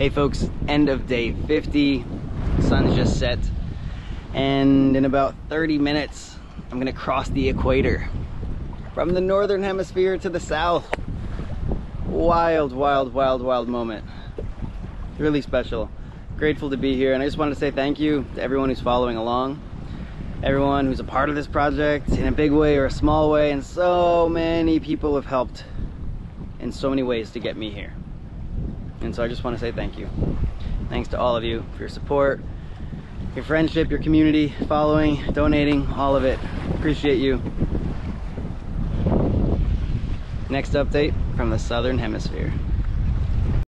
Hey folks, end of day 50. Sun's just set. And in about 30 minutes, I'm gonna cross the equator from the northern hemisphere to the south. Wild, wild, wild, wild moment. Really special. Grateful to be here. And I just wanted to say thank you to everyone who's following along. Everyone who's a part of this project in a big way or a small way. And so many people have helped in so many ways to get me here. And so I just want to say thank you. Thanks to all of you for your support, your friendship, your community, following, donating, all of it. Appreciate you. Next update from the Southern Hemisphere.